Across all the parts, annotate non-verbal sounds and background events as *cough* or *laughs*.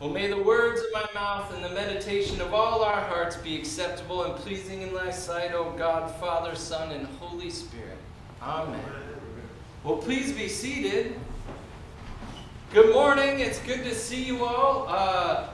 Well, may the words of my mouth and the meditation of all our hearts be acceptable and pleasing in thy sight, O God, Father, Son, and Holy Spirit. Amen. Well, please be seated. Good morning. It's good to see you all. Uh,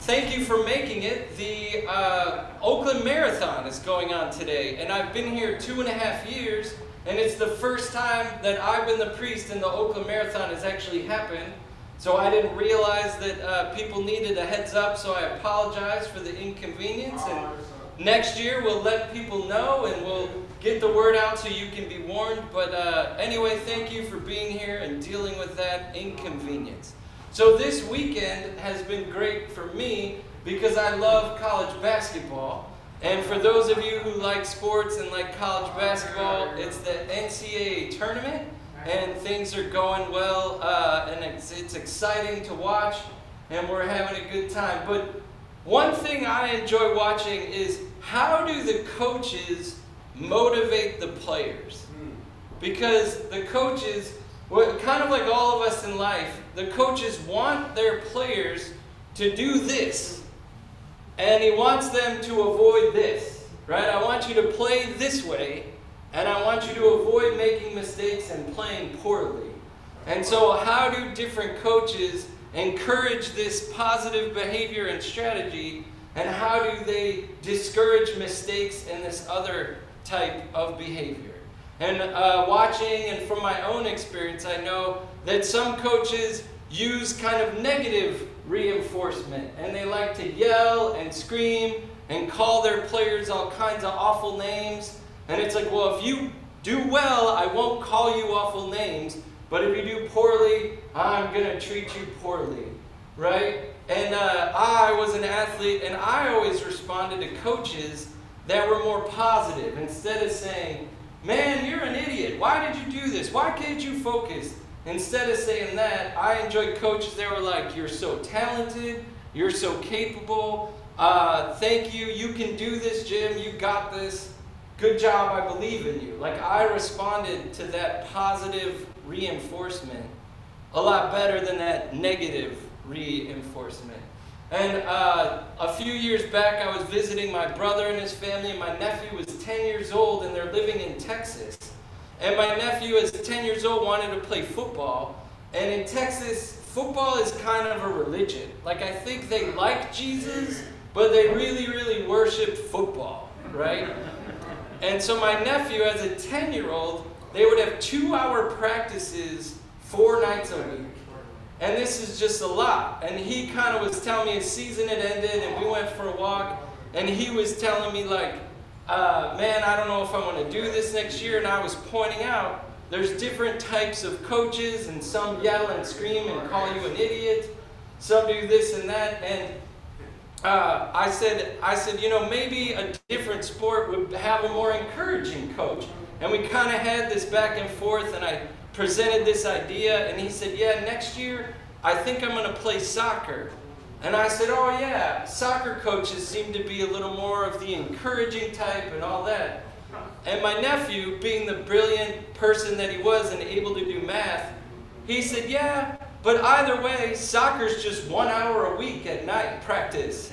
thank you for making it. The uh, Oakland Marathon is going on today, and I've been here two and a half years, and it's the first time that I've been the priest and the Oakland Marathon has actually happened. So I didn't realize that uh, people needed a heads up, so I apologize for the inconvenience. And next year we'll let people know and we'll get the word out so you can be warned. But uh, anyway, thank you for being here and dealing with that inconvenience. So this weekend has been great for me because I love college basketball. And for those of you who like sports and like college basketball, it's the NCAA tournament and things are going well, uh, and it's, it's exciting to watch, and we're having a good time. But one thing I enjoy watching is how do the coaches motivate the players? Because the coaches, kind of like all of us in life, the coaches want their players to do this, and he wants them to avoid this, right? I want you to play this way, and I want you to avoid making mistakes and playing poorly. And so, how do different coaches encourage this positive behavior and strategy? And how do they discourage mistakes and this other type of behavior? And uh, watching and from my own experience, I know that some coaches use kind of negative reinforcement and they like to yell and scream and call their players all kinds of awful names and it's like, well, if you do well, I won't call you awful names. But if you do poorly, I'm going to treat you poorly. Right? And uh, I was an athlete, and I always responded to coaches that were more positive instead of saying, Man, you're an idiot. Why did you do this? Why can't you focus? Instead of saying that, I enjoyed coaches that were like, You're so talented. You're so capable. Uh, thank you. You can do this, Jim. You got this good job, I believe in you. Like I responded to that positive reinforcement a lot better than that negative reinforcement. And uh, a few years back, I was visiting my brother and his family, and my nephew was 10 years old, and they're living in Texas. And my nephew, as 10 years old, wanted to play football. And in Texas, football is kind of a religion. Like, I think they like Jesus, but they really, really worship football, right? And so my nephew, as a 10 year old, they would have two hour practices four nights a week. And this is just a lot. And he kind of was telling me his season had ended and we went for a walk. And he was telling me, like, uh, man, I don't know if I want to do this next year. And I was pointing out there's different types of coaches, and some yell and scream and call you an idiot. Some do this and that. And uh, I said, I said, you know, maybe a different sport would have a more encouraging coach. And we kind of had this back and forth, and I presented this idea, and he said, yeah, next year I think I'm going to play soccer. And I said, oh yeah, soccer coaches seem to be a little more of the encouraging type and all that. And my nephew, being the brilliant person that he was and able to do math, he said, yeah, but either way, soccer's just one hour a week at night practice.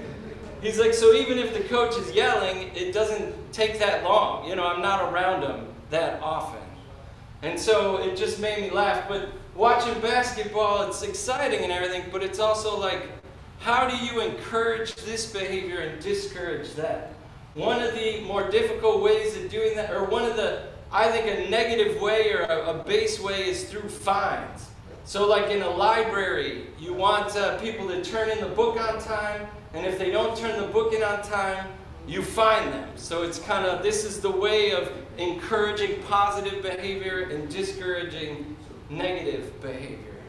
*laughs* He's like, so even if the coach is yelling, it doesn't take that long. You know, I'm not around him that often. And so it just made me laugh. But watching basketball, it's exciting and everything, but it's also like, how do you encourage this behavior and discourage that? One of the more difficult ways of doing that, or one of the, I think, a negative way or a, a base way is through fines. So, like in a library, you want uh, people to turn in the book on time, and if they don't turn the book in on time, you find them. So, it's kind of this is the way of encouraging positive behavior and discouraging negative behavior.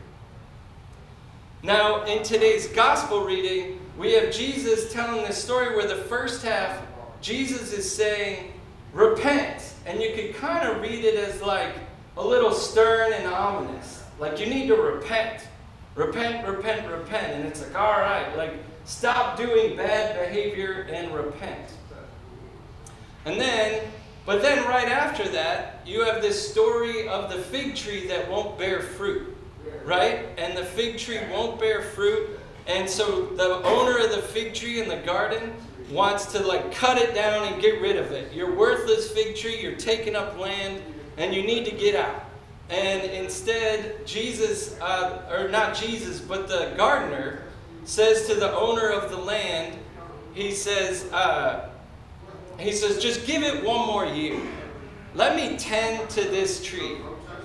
Now, in today's gospel reading, we have Jesus telling this story where the first half, Jesus is saying, Repent. And you could kind of read it as like a little stern and ominous. Like, you need to repent. Repent, repent, repent. And it's like, all right, like, stop doing bad behavior and repent. And then, but then right after that, you have this story of the fig tree that won't bear fruit, right? And the fig tree won't bear fruit. And so the owner of the fig tree in the garden wants to like cut it down and get rid of it. You're worthless fig tree, you're taking up land, and you need to get out. And instead, Jesus, uh, or not Jesus, but the gardener says to the owner of the land, he says, uh, he says, just give it one more year. Let me tend to this tree.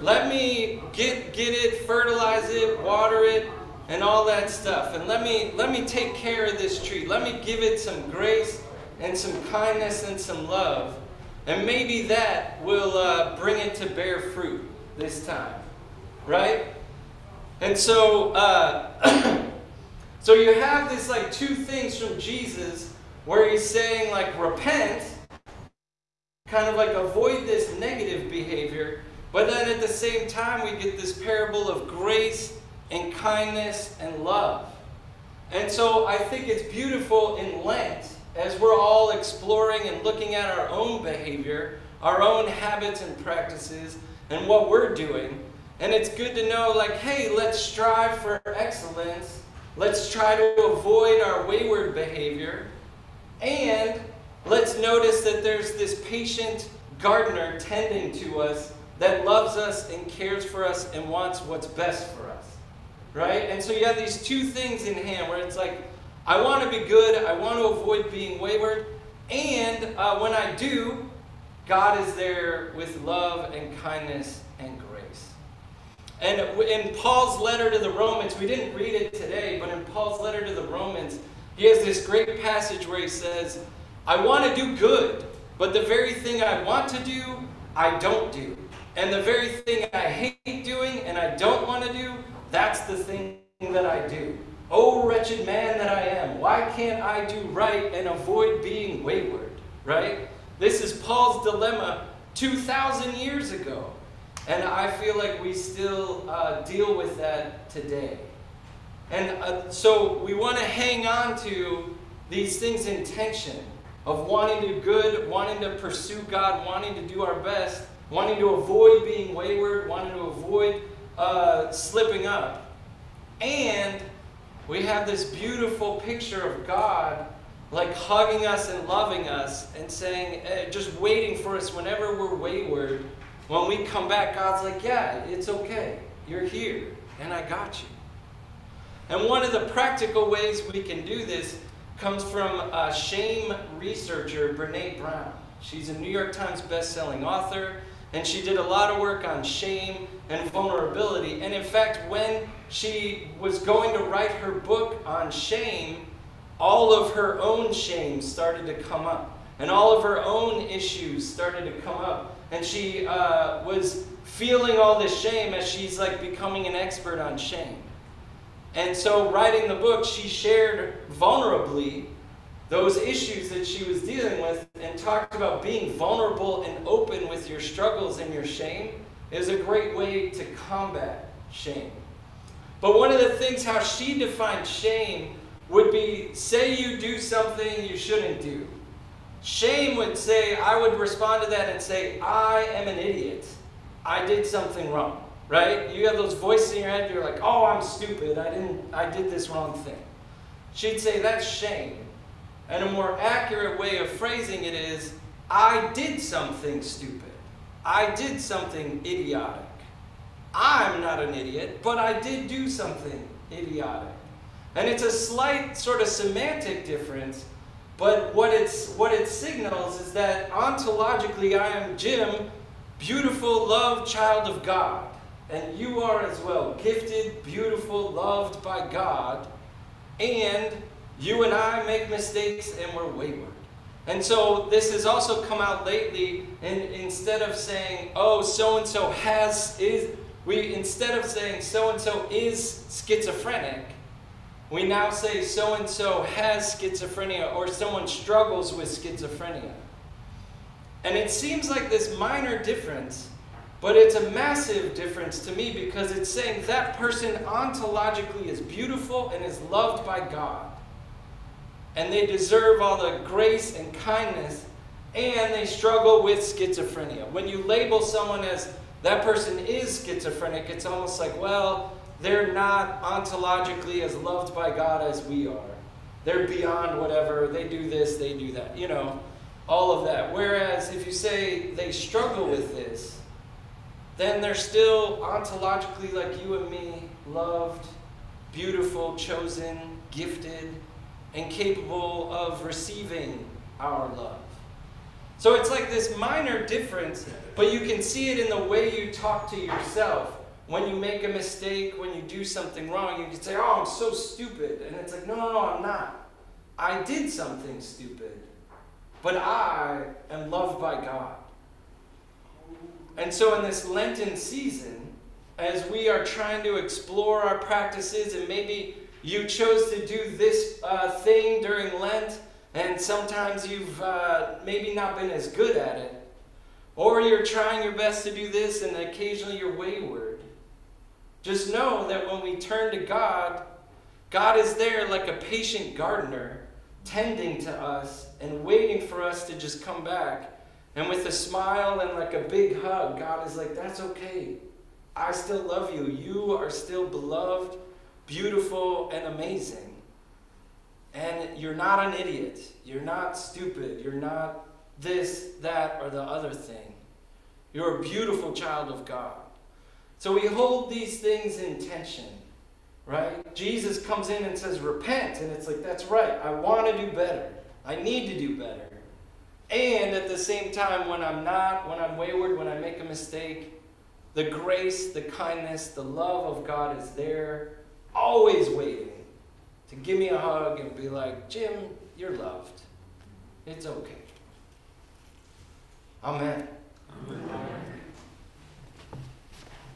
Let me get get it, fertilize it, water it, and all that stuff. And let me let me take care of this tree. Let me give it some grace and some kindness and some love. And maybe that will uh, bring it to bear fruit this time. Right? And so uh, *coughs* so you have this like two things from Jesus where he's saying like repent kind of like avoid this negative behavior but then at the same time we get this parable of grace and kindness and love and so i think it's beautiful in lent as we're all exploring and looking at our own behavior our own habits and practices and what we're doing and it's good to know like hey let's strive for excellence let's try to avoid our wayward behavior and let's notice that there's this patient gardener tending to us that loves us and cares for us and wants what's best for us. Right? And so you have these two things in hand where it's like, I want to be good, I want to avoid being wayward, and uh, when I do, God is there with love and kindness and grace. And in Paul's letter to the Romans, we didn't read it today, but in Paul's letter to the Romans, he has this great passage where he says, I want to do good, but the very thing I want to do, I don't do. And the very thing I hate doing and I don't want to do, that's the thing that I do. Oh, wretched man that I am, why can't I do right and avoid being wayward? Right? This is Paul's dilemma 2,000 years ago. And I feel like we still uh, deal with that today. And uh, so we want to hang on to these things in tension of wanting to do good, wanting to pursue God, wanting to do our best, wanting to avoid being wayward, wanting to avoid uh, slipping up. And we have this beautiful picture of God like hugging us and loving us and saying, uh, just waiting for us whenever we're wayward. When we come back, God's like, yeah, it's okay. You're here, and I got you. And one of the practical ways we can do this comes from a shame researcher, Brene Brown. She's a New York Times best-selling author, and she did a lot of work on shame and vulnerability. And in fact, when she was going to write her book on shame, all of her own shame started to come up. And all of her own issues started to come up. And she uh, was feeling all this shame as she's like becoming an expert on shame. And so, writing the book, she shared vulnerably those issues that she was dealing with and talked about being vulnerable and open with your struggles and your shame is a great way to combat shame. But one of the things how she defined shame would be say you do something you shouldn't do. Shame would say, I would respond to that and say, I am an idiot. I did something wrong right? You have those voices in your head, you're like, oh, I'm stupid, I didn't, I did this wrong thing. She'd say, that's shame. And a more accurate way of phrasing it is, I did something stupid. I did something idiotic. I'm not an idiot, but I did do something idiotic. And it's a slight sort of semantic difference, but what, it's, what it signals is that ontologically I am Jim, beautiful, loved child of God. And you are as well, gifted, beautiful, loved by God. And you and I make mistakes and we're wayward. And so this has also come out lately, and instead of saying, oh, so and so has, is, we, instead of saying so and so is schizophrenic, we now say so and so has schizophrenia or someone struggles with schizophrenia. And it seems like this minor difference but it's a massive difference to me because it's saying that person ontologically is beautiful and is loved by God. And they deserve all the grace and kindness, and they struggle with schizophrenia. When you label someone as that person is schizophrenic, it's almost like, well, they're not ontologically as loved by God as we are. They're beyond whatever. They do this, they do that. You know, all of that. Whereas if you say they struggle with this, then they're still ontologically like you and me, loved, beautiful, chosen, gifted, and capable of receiving our love. So it's like this minor difference, but you can see it in the way you talk to yourself. When you make a mistake, when you do something wrong, you can say, Oh, I'm so stupid. And it's like, No, no, no, I'm not. I did something stupid, but I am loved by God. And so, in this Lenten season, as we are trying to explore our practices, and maybe you chose to do this uh, thing during Lent, and sometimes you've uh, maybe not been as good at it, or you're trying your best to do this, and occasionally you're wayward. Just know that when we turn to God, God is there like a patient gardener, tending to us and waiting for us to just come back and with a smile and like a big hug, God is like, that's okay. I still love you. You are still beloved, beautiful, and amazing. And you're not an idiot. You're not stupid. You're not this, that, or the other thing. You're a beautiful child of God. So we hold these things in tension, right? Jesus comes in and says, Repent. And it's like, that's right. I want to do better. I need to do better. And at the same time, when I'm not, when I'm wayward, when I make a mistake, the grace, the kindness, the love of God is there, always waiting to give me a hug and be like, Jim, you're loved. It's okay. Amen. Amen.